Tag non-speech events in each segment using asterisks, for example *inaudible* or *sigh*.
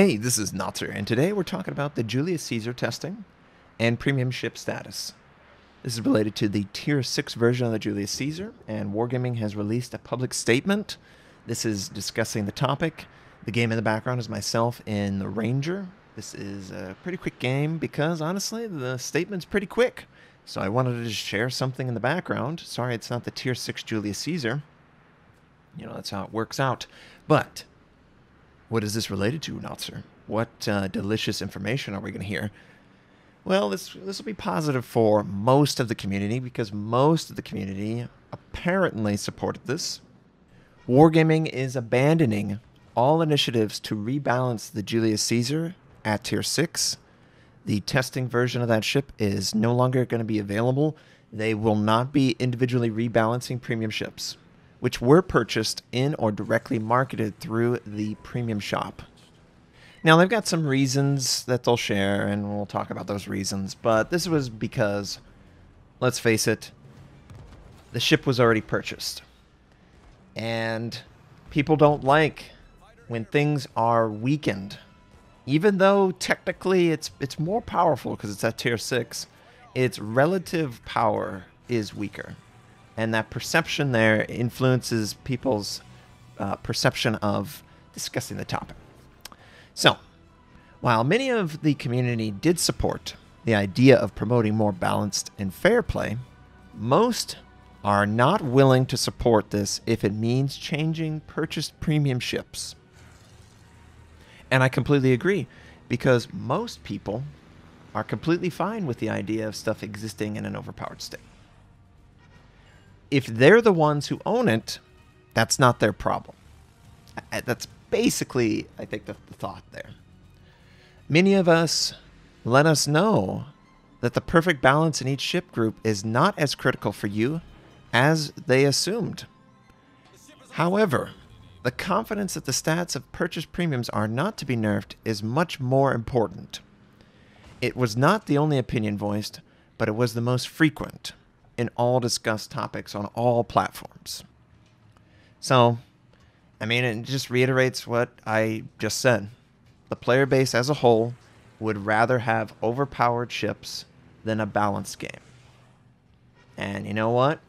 Hey, this is Notser, and today we're talking about the Julius Caesar testing and premium ship status. This is related to the Tier 6 version of the Julius Caesar, and Wargaming has released a public statement. This is discussing the topic. The game in the background is myself in the Ranger. This is a pretty quick game because, honestly, the statement's pretty quick. So I wanted to just share something in the background. Sorry, it's not the Tier 6 Julius Caesar. You know, that's how it works out. But what is this related to, Notser? What uh, delicious information are we going to hear? Well, this this will be positive for most of the community because most of the community apparently supported this. Wargaming is abandoning all initiatives to rebalance the Julius Caesar at Tier 6. The testing version of that ship is no longer going to be available. They will not be individually rebalancing premium ships which were purchased in or directly marketed through the premium shop. Now, they've got some reasons that they'll share, and we'll talk about those reasons, but this was because, let's face it, the ship was already purchased. And people don't like when things are weakened. Even though technically it's it's more powerful because it's at tier 6, its relative power is weaker and that perception there influences people's uh, perception of discussing the topic. So, while many of the community did support the idea of promoting more balanced and fair play, most are not willing to support this if it means changing purchased premium ships. And I completely agree, because most people are completely fine with the idea of stuff existing in an overpowered state if they're the ones who own it, that's not their problem. That's basically, I think, the, the thought there. Many of us let us know that the perfect balance in each ship group is not as critical for you as they assumed. However, the confidence that the stats of purchase premiums are not to be nerfed is much more important. It was not the only opinion voiced, but it was the most frequent in all discussed topics on all platforms. So, I mean, it just reiterates what I just said. The player base as a whole would rather have overpowered ships than a balanced game. And you know what?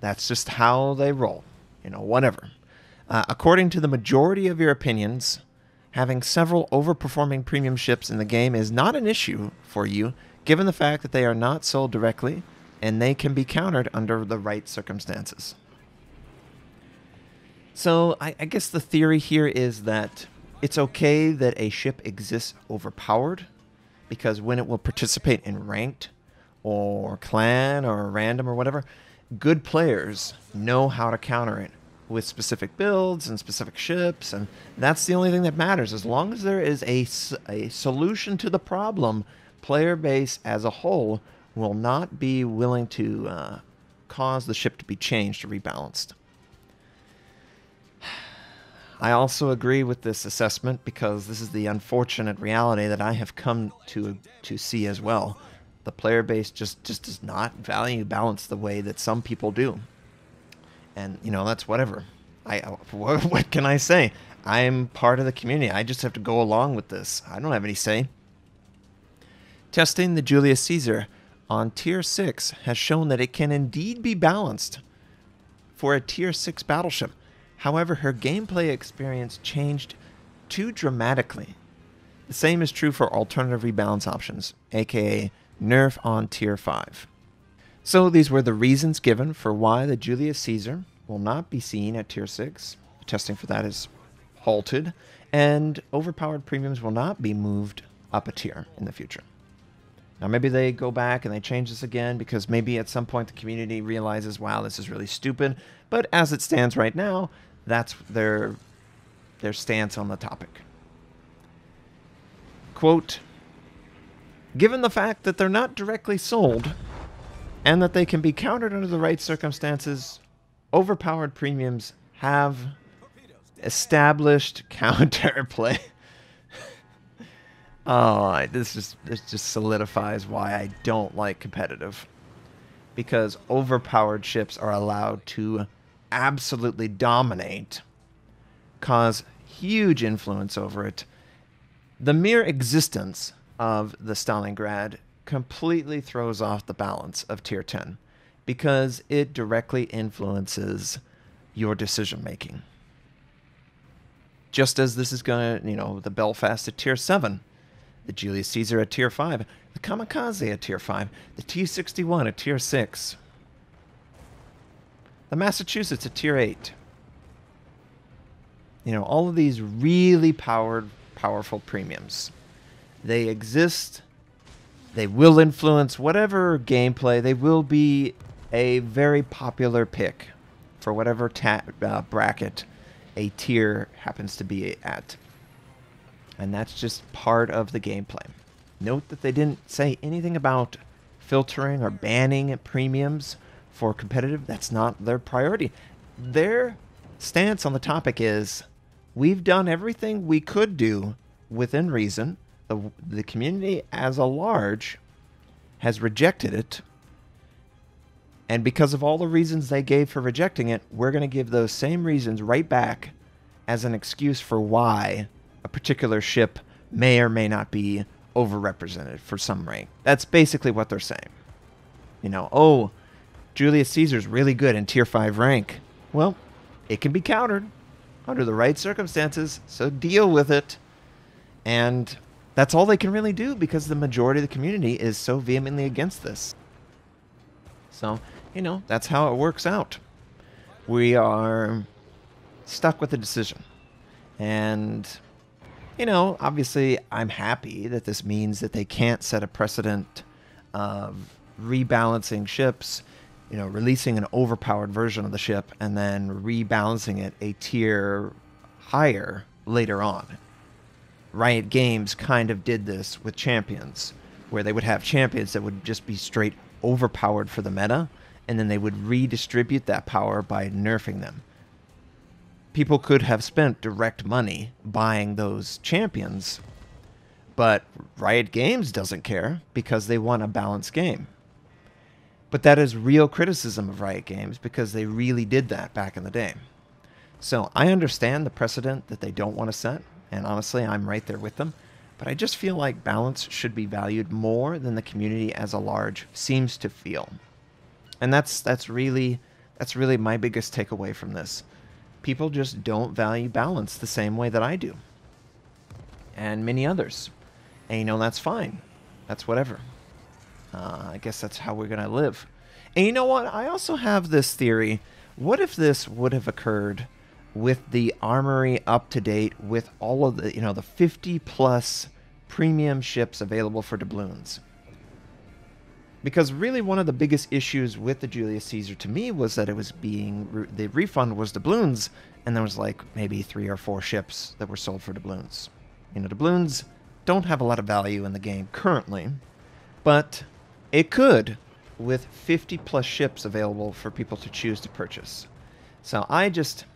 That's just how they roll. You know, whatever. Uh, according to the majority of your opinions, having several overperforming premium ships in the game is not an issue for you, given the fact that they are not sold directly and they can be countered under the right circumstances. So I, I, guess the theory here is that it's okay that a ship exists overpowered because when it will participate in ranked or clan or random or whatever, good players know how to counter it with specific builds and specific ships and that's the only thing that matters as long as there is a, a solution to the problem player base as a whole will not be willing to uh, cause the ship to be changed or rebalanced. I also agree with this assessment because this is the unfortunate reality that I have come to to see as well. The player base just just does not value balance the way that some people do, and you know that's whatever. I what, *laughs* what can I say? I'm part of the community. I just have to go along with this. I don't have any say. Testing the Julius Caesar on Tier 6 has shown that it can indeed be balanced for a Tier 6 battleship. However, her gameplay experience changed too dramatically. The same is true for alternative rebalance options, aka nerf on Tier 5. So these were the reasons given for why the Julius Caesar will not be seen at Tier 6. Testing for that is halted, and overpowered premiums will not be moved up a tier in the future. Now, maybe they go back and they change this again because maybe at some point the community realizes, wow, this is really stupid. But as it stands right now, that's their, their stance on the topic. Quote Given the fact that they're not directly sold and that they can be countered under the right circumstances, overpowered premiums have established *laughs* counterplay. Oh, this just this just solidifies why I don't like competitive. Because overpowered ships are allowed to absolutely dominate, cause huge influence over it. The mere existence of the Stalingrad completely throws off the balance of tier 10 because it directly influences your decision making. Just as this is going to, you know, the Belfast at tier 7, the Julius Caesar at tier 5, the Kamikaze at tier 5, the T 61 at tier 6, the Massachusetts at tier 8. You know, all of these really powered, powerful premiums. They exist. They will influence whatever gameplay. They will be a very popular pick for whatever uh, bracket a tier happens to be at. And that's just part of the gameplay. Note that they didn't say anything about filtering or banning premiums for competitive. That's not their priority. Their stance on the topic is we've done everything we could do within reason. The, the community as a large has rejected it. And because of all the reasons they gave for rejecting it, we're going to give those same reasons right back as an excuse for why a particular ship may or may not be overrepresented for some rank. That's basically what they're saying. You know, oh, Julius Caesar's really good in tier 5 rank. Well, it can be countered under the right circumstances, so deal with it. And that's all they can really do because the majority of the community is so vehemently against this. So, you know, that's how it works out. We are stuck with the decision. And, you know, obviously, I'm happy that this means that they can't set a precedent of rebalancing ships, you know, releasing an overpowered version of the ship and then rebalancing it a tier higher later on. Riot Games kind of did this with champions, where they would have champions that would just be straight overpowered for the meta, and then they would redistribute that power by nerfing them people could have spent direct money buying those champions, but Riot Games doesn't care because they want a balanced game. But that is real criticism of Riot Games because they really did that back in the day. So I understand the precedent that they don't want to set, and honestly, I'm right there with them. But I just feel like balance should be valued more than the community as a large seems to feel. And that's that's really that's really my biggest takeaway from this people just don't value balance the same way that I do. And many others. And you know, that's fine. That's whatever. Uh, I guess that's how we're going to live. And you know what? I also have this theory. What if this would have occurred with the armory up to date with all of the, you know, the 50 plus premium ships available for doubloons? Because really one of the biggest issues with the Julius Caesar to me was that it was being the refund was doubloons, and there was like maybe three or four ships that were sold for doubloons. You know, doubloons don't have a lot of value in the game currently, but it could with 50 plus ships available for people to choose to purchase. So I just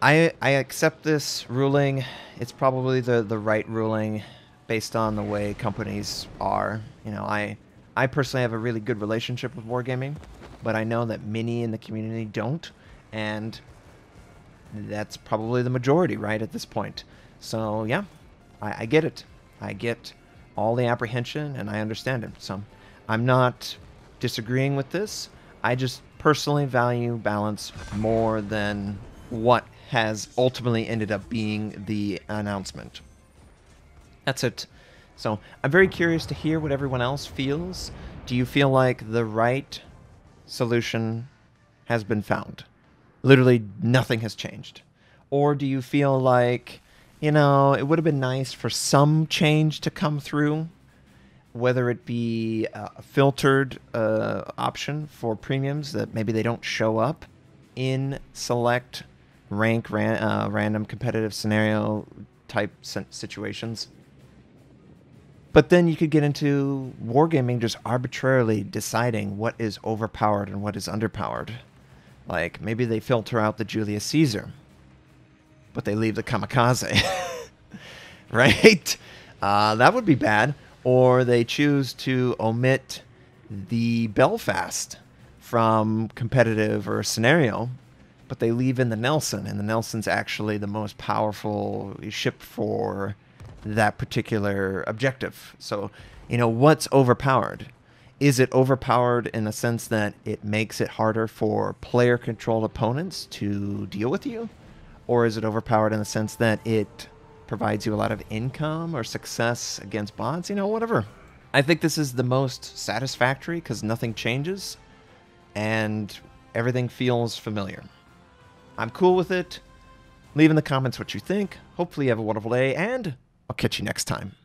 I I accept this ruling. It's probably the the right ruling based on the way companies are. You know, I I personally have a really good relationship with wargaming, but I know that many in the community don't, and that's probably the majority, right, at this point. So yeah, I, I get it. I get all the apprehension, and I understand it. So I'm not disagreeing with this. I just personally value balance more than what has ultimately ended up being the announcement. That's it. So I'm very curious to hear what everyone else feels. Do you feel like the right solution has been found? Literally nothing has changed. Or do you feel like, you know, it would have been nice for some change to come through, whether it be a filtered uh, option for premiums that maybe they don't show up in select rank ran, uh, random competitive scenario type situations but then you could get into wargaming just arbitrarily deciding what is overpowered and what is underpowered. Like maybe they filter out the Julius Caesar, but they leave the kamikaze. *laughs* right? Uh, that would be bad. Or they choose to omit the Belfast from competitive or scenario but they leave in the Nelson, and the Nelson's actually the most powerful ship for that particular objective. So, you know, what's overpowered? Is it overpowered in the sense that it makes it harder for player controlled opponents to deal with you? Or is it overpowered in the sense that it provides you a lot of income or success against bots? You know, whatever. I think this is the most satisfactory because nothing changes and everything feels familiar. I'm cool with it. Leave in the comments what you think. Hopefully, you have a wonderful day, and I'll catch you next time.